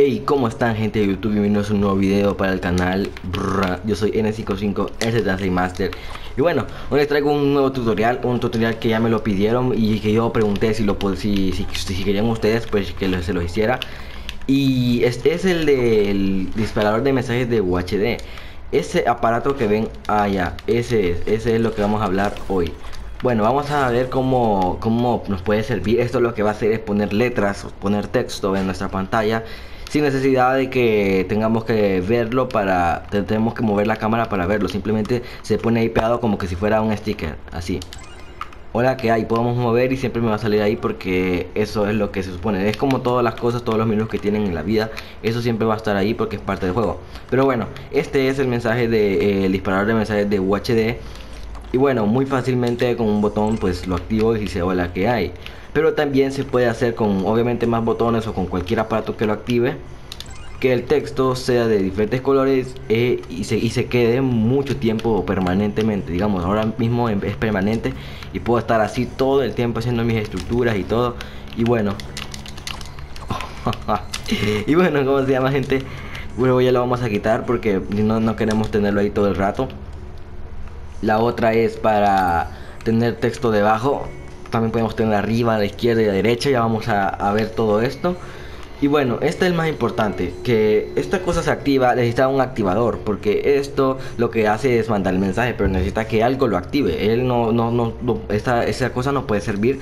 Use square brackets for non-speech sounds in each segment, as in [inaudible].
Hey, ¿cómo están gente de YouTube? Bienvenidos a un nuevo video para el canal. Yo soy N55, el Master. Y bueno, hoy les traigo un nuevo tutorial Un tutorial que ya me lo pidieron y que yo pregunté si lo si, si, si querían ustedes Pues que se lo hiciera. Y este es el del disparador de mensajes de UHD Ese aparato que ven allá, ese es, ese es lo que vamos a hablar hoy. Bueno, vamos a ver cómo, cómo nos puede servir. Esto lo que va a hacer es poner letras, poner texto en nuestra pantalla sin necesidad de que tengamos que verlo para tenemos que mover la cámara para verlo. Simplemente se pone ahí pegado como que si fuera un sticker así. Hola que hay podemos mover y siempre me va a salir ahí porque eso es lo que se supone. Es como todas las cosas todos los menús que tienen en la vida eso siempre va a estar ahí porque es parte del juego. Pero bueno este es el mensaje de eh, disparador de mensajes de UHD y bueno muy fácilmente con un botón pues lo activo y dice hola que hay pero también se puede hacer con obviamente más botones o con cualquier aparato que lo active que el texto sea de diferentes colores eh, y, se, y se quede mucho tiempo permanentemente. Digamos ahora mismo es permanente y puedo estar así todo el tiempo haciendo mis estructuras y todo. Y bueno. [laughs] Y bueno como se llama gente luego ya lo vamos a quitar porque no, no queremos tenerlo ahí todo el rato la otra es para tener texto debajo también podemos tener arriba, a la izquierda y a la derecha, ya vamos a, ver todo esto. Y bueno, este es el más importante, que esta cosa se activa, necesita un activador, porque esto lo que hace es mandar el mensaje, pero necesita que algo lo active. Él no, no, no, esta, esa cosa no puede servir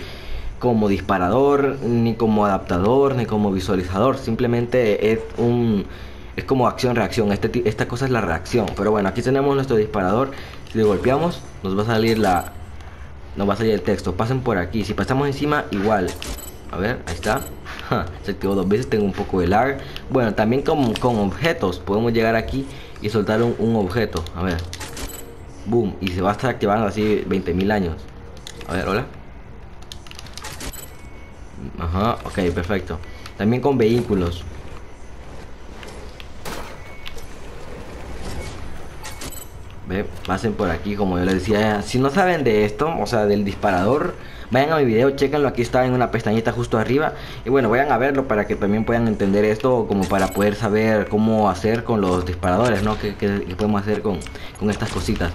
como disparador, ni como adaptador, ni como visualizador, simplemente es un es como acción-reacción, este, esta cosa es la reacción. Pero bueno, aquí tenemos nuestro disparador, si golpeamos nos va a salir la, no va a salir el texto. Pasen por aquí. Si pasamos encima, igual. A ver, ahí está. [laughs] se activó dos veces, tengo un poco de lag. Bueno, también con, con objetos. Podemos llegar aquí y soltar un, objeto. A ver. Boom. Y se va a estar activando así 20.000 años. A ver, hola. Ajá, ok, perfecto. También con vehículos. Ve, pasen por aquí, como yo les decía. Si no saben de esto, o sea, del disparador, vayan a mi video, chequenlo. Aquí está en una pestañita justo arriba. Y bueno, vayan a verlo para que también puedan entender esto, como para poder saber cómo hacer con los disparadores, ¿no? Que, podemos hacer con, con estas cositas.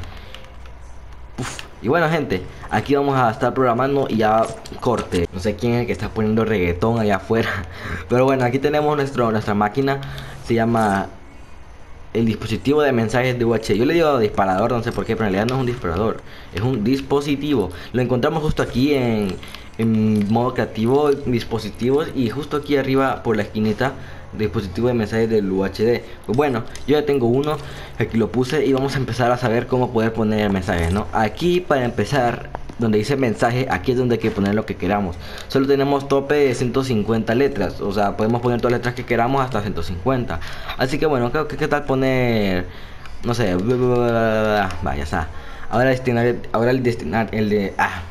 Y bueno, gente, aquí vamos a estar programando y ya corte. No sé quién es el que está poniendo reggaetón allá afuera. [laughs] Pero bueno, aquí tenemos nuestro, nuestra máquina. Se llama el dispositivo de mensajes de UH. Yo le digo disparador, no sé por qué, pero en realidad no es un disparador, es un dispositivo. Lo encontramos justo aquí en, en modo creativo, dispositivos, y justo aquí arriba por la esquinita, dispositivo de mensajes del UHD. Pues bueno, yo ya tengo uno, aquí lo puse y vamos a empezar a saber cómo poder poner mensajes, ¿no? Aquí para empezar donde dice mensaje, aquí es donde hay que poner lo que queramos. Solo tenemos tope de 150 letras, o sea, podemos poner todas las letras que queramos hasta 150. Así que bueno, creo que qué tal poner, no sé, vaya, está. Ahora destinar, ahora el destinar, el de, ah,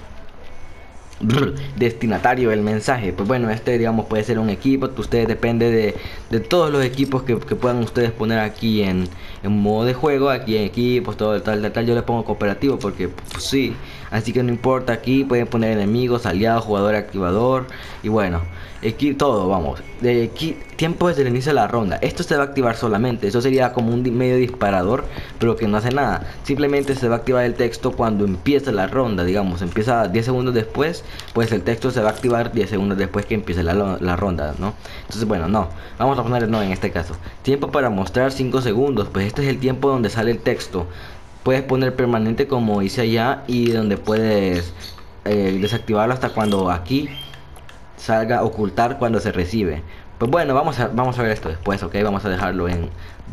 destinatario el mensaje. Pues bueno este digamos puede ser un equipo ustedes depende de, de todos los equipos que, puedan ustedes poner aquí en, en, modo de juego aquí en equipos todo tal tal tal yo le pongo cooperativo porque pues, sí así que no importa aquí pueden poner enemigos aliados jugador activador y bueno aquí todo vamos. De aquí tiempo desde el inicio de la ronda. Esto se va a activar solamente eso sería como un medio disparador pero que no hace nada. Simplemente se va a activar el texto cuando empieza la ronda digamos empieza 10 segundos después pues el texto se va a activar 10 segundos después que empiece la, la ronda no entonces bueno no. Vamos a poner no en este caso. Tiempo para mostrar 5 segundos. Pues este es el tiempo donde sale el texto. Puedes poner permanente como hice allá y donde puedes eh, desactivarlo hasta cuando aquí salga ocultar cuando se recibe pues bueno, vamos a, vamos a ver esto después, ok. Vamos a dejarlo en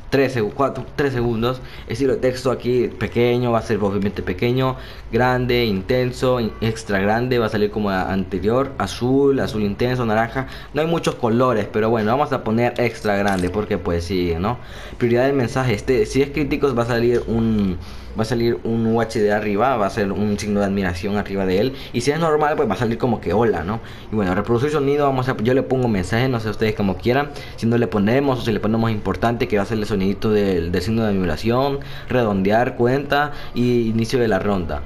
3, 4, 3 segundos. Estilo de texto aquí pequeño, va a ser obviamente pequeño, grande, intenso, extra grande, va a salir como anterior, azul, azul intenso, naranja. No hay muchos colores, pero bueno, vamos a poner extra grande porque pues sí, ¿no? Prioridad del mensaje, este, si es críticos va a salir un va a salir un UHD arriba, va a ser un signo de admiración arriba de él. Y si es normal, pues va a salir como que hola, ¿no? Y bueno, reproducir sonido, vamos a, yo le pongo mensaje, no sé ustedes como quieran. Si no le ponemos o si le ponemos importante, que va a ser el sonidito del, del signo de admiración, redondear cuenta y inicio de la ronda.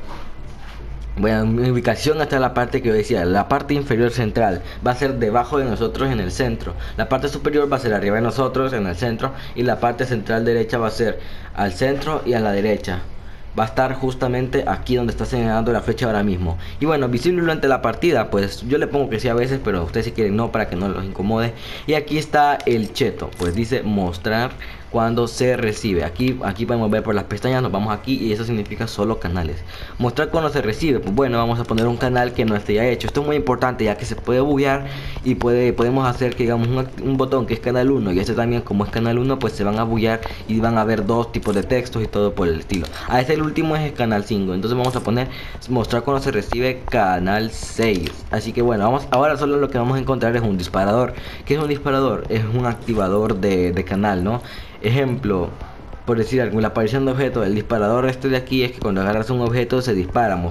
Bueno, mi ubicación hasta la parte que yo decía, la parte inferior central va a ser debajo de nosotros en el centro, la parte superior va a ser arriba de nosotros en el centro y la parte central derecha va a ser al centro y a la derecha va a estar justamente aquí donde está señalando la flecha ahora mismo. Y bueno, visible durante la partida, pues yo le pongo que sí a veces, pero ustedes si quieren no para que no los incomode. Y aquí está el cheto, pues dice mostrar cuando se recibe. Aquí, aquí podemos ver por las pestañas, nos vamos aquí y eso significa solo canales. Mostrar cuando se recibe, pues bueno, vamos a poner un canal que no esté ya hecho. Esto es muy importante ya que se puede buguear y puede, podemos hacer que digamos un, botón que es canal 1 y este también como es canal 1 pues se van a buguear y van a ver dos tipos de textos y todo por el estilo. A este el último es el canal 5, entonces vamos a poner mostrar cuando se recibe canal 6. Así que bueno, vamos ahora solo lo que vamos a encontrar es un disparador. ¿Qué es un disparador? Es un activador de, de canal, ¿no? Ejemplo, por decir algo, aparición de objetos, el disparador este de aquí es que cuando agarras un objeto se dispara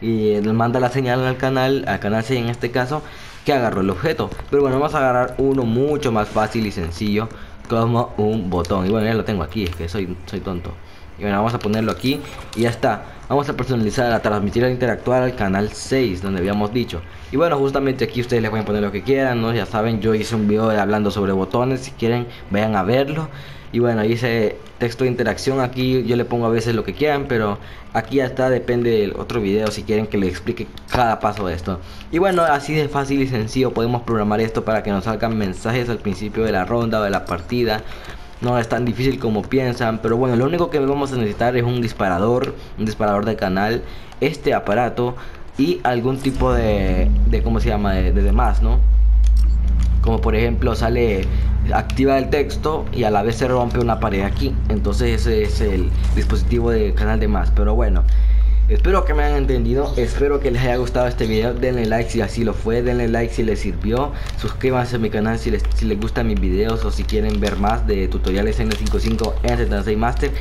y manda la señal al canal, al canal 6 en este caso, que agarró el objeto. Pero bueno, vamos a agarrar uno mucho más fácil y sencillo como un botón. Y bueno, ya lo tengo aquí, es que soy, soy tonto. Y bueno, vamos a ponerlo aquí y ya está. Vamos a personalizar, a transmitir, a interactuar al canal 6, donde habíamos dicho. Y bueno, justamente aquí ustedes les pueden poner lo que quieran, ¿no? Ya saben, yo hice un video hablando sobre botones, si quieren, vayan a verlo. Y bueno, hice texto de interacción aquí, yo le pongo a veces lo que quieran, pero aquí ya está, depende del otro video si quieren que le explique cada paso de esto. Y bueno, así de fácil y sencillo podemos programar esto para que nos salgan mensajes al principio de la ronda o de la partida. No es tan difícil como piensan, pero bueno, lo único que vamos a necesitar es un disparador, un disparador de canal, este aparato y algún tipo de, de ¿cómo se llama? De demás, ¿no? Como por ejemplo sale activa el texto y a la vez se rompe una pared aquí. Entonces ese es el dispositivo de canal de más. Pero bueno, espero que me hayan entendido. Espero que les haya gustado este video. Denle like si así lo fue. Denle like si les sirvió. Suscríbanse a mi canal si les, si les gustan mis videos o si quieren ver más de tutoriales N55 en 76 Master.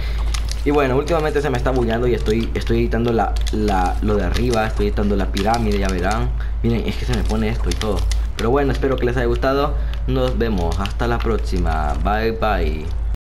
Y bueno, últimamente se me está bullando y estoy, estoy editando la, la, lo de arriba, estoy editando la pirámide, ya verán. Miren, es que se me pone esto y todo. Pero bueno, espero que les haya gustado. Nos vemos. Hasta la próxima. Bye bye.